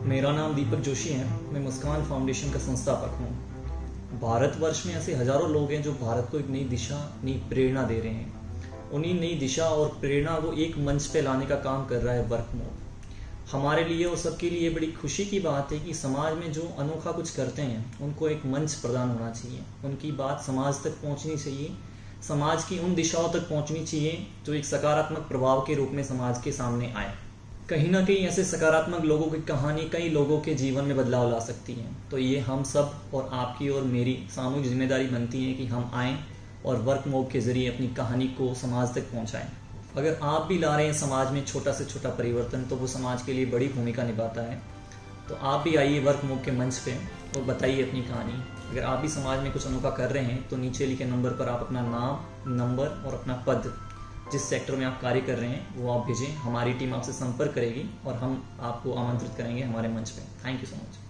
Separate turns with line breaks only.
मेरा नाम दीपक जोशी है। मैं मुस्कान फाउंडेशन का संस्थापक हूँ। भारतवर्ष में ऐसे हज़ारों लोग हैं जो भारत को एक नई दिशा, नई प्रेरणा दे रहे हैं। उन्हीं नई दिशा और प्रेरणा को एक मंच पे लाने का काम कर रहा है वर्क मोड हमारे लिए और सबके लिए बड़ी खुशी की बात है कि समाज में जो अनोखा कुछ करते हैं, उनको एक मंच प्रदान होना चाहिए। उनकी बात समाज तक पहुंचनी चाहिए। समाज की उन दिशाओं तक पहुंचनी चाहिए जो एक सकारात्मक प्रभाव के रूप में समाज के सामने आए। कहीं ना कहीं ऐसे सकारात्मक लोगों की कहानी कई लोगों के जीवन में बदलाव ला सकती है। तो ये हम सब और आपकी और मेरी सामूहिक ज़िम्मेदारी बनती है कि हम आए और वर्क मोब के ज़रिए अपनी कहानी को समाज तक पहुंचाएँ। अगर आप भी ला रहे हैं समाज में छोटा से छोटा परिवर्तन तो वो समाज के लिए बड़ी भूमिका निभाता है। तो आप भी आइए वर्क मोब के मंच पे और बताइए अपनी कहानी। अगर आप भी समाज में कुछ अनोखा कर रहे हैं तो नीचे लिखे नंबर पर आप अपना नाम, नंबर और अपना पद जिस सेक्टर में आप कार्य कर रहे हैं, वो आप भेजें, हमारी टीम आपसे संपर्क करेगी और हम आपको आमंत्रित करेंगे हमारे मंच पे। Thank you so much